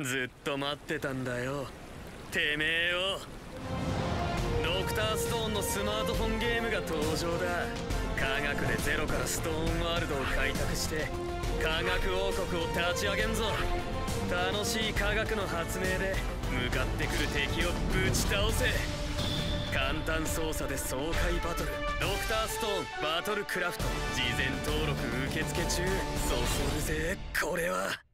ずっと待ってたんだよ。てめえよドクターストーンのスマートフォンゲームが登場だ。科学でゼロからストーンワールドを開拓して科学王国を立ち上げんぞ。楽しい科学の発明で向かってくる敵をぶち倒せ。簡単操作で爽快バトル。ドクターストーンバトルクラフト。事前登録受付中。そそるぜこれは。